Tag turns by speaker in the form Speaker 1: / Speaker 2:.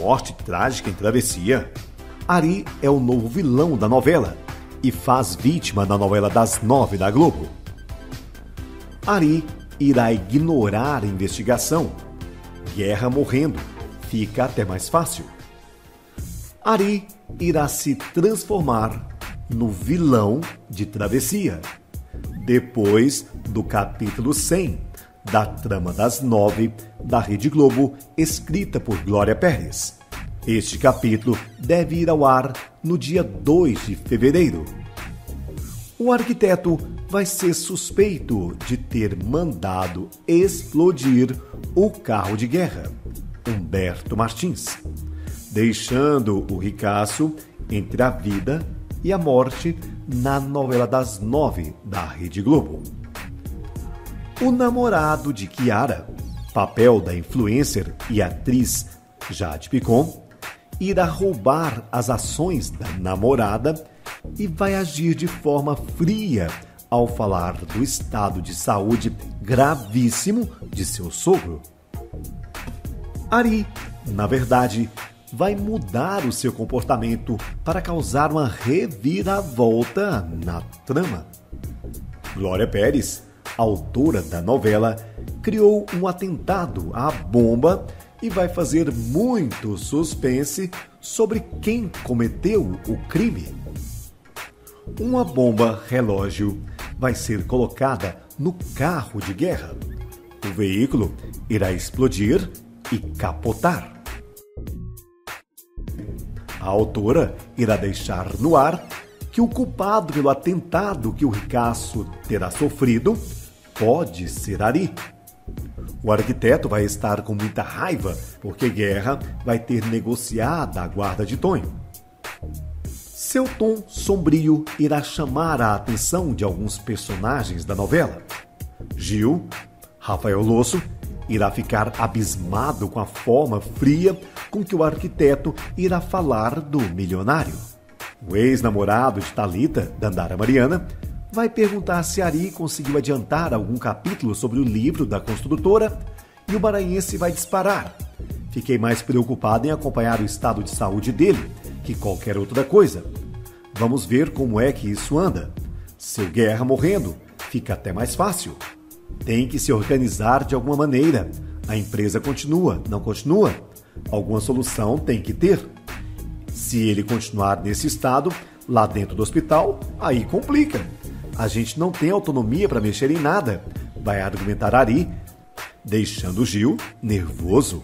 Speaker 1: morte trágica em travessia. Ari é o novo vilão da novela e faz vítima na novela das nove da Globo. Ari irá ignorar a investigação. Guerra morrendo fica até mais fácil. Ari irá se transformar no vilão de Travessia, depois do capítulo 100 da Trama das Nove da Rede Globo, escrita por Glória Pérez. Este capítulo deve ir ao ar no dia 2 de fevereiro. O arquiteto vai ser suspeito de ter mandado explodir o carro de guerra, Humberto Martins, deixando o ricaço entre a vida e a morte na novela das nove da Rede Globo. O namorado de Kiara, papel da influencer e atriz Jade Picon, irá roubar as ações da namorada e vai agir de forma fria ao falar do estado de saúde gravíssimo de seu sogro. Ari, na verdade, vai mudar o seu comportamento para causar uma reviravolta na trama. Glória Pérez autora da novela, criou um atentado à bomba e vai fazer muito suspense sobre quem cometeu o crime. Uma bomba relógio vai ser colocada no carro de guerra. O veículo irá explodir e capotar. A autora irá deixar no ar que o culpado pelo atentado que o ricaço terá sofrido pode ser Ari. O arquiteto vai estar com muita raiva porque Guerra vai ter negociado a guarda de Tonho. Seu tom sombrio irá chamar a atenção de alguns personagens da novela. Gil, Rafael Losso, irá ficar abismado com a forma fria com que o arquiteto irá falar do milionário. O ex-namorado de Talita, Dandara Mariana, vai perguntar se Ari conseguiu adiantar algum capítulo sobre o livro da construtora e o maranhense vai disparar. Fiquei mais preocupado em acompanhar o estado de saúde dele que qualquer outra coisa. Vamos ver como é que isso anda. Seu Guerra morrendo, fica até mais fácil. Tem que se organizar de alguma maneira. A empresa continua, não continua? Alguma solução tem que ter. Se ele continuar nesse estado, lá dentro do hospital, aí complica. A gente não tem autonomia para mexer em nada, vai argumentar Ari, deixando Gil nervoso.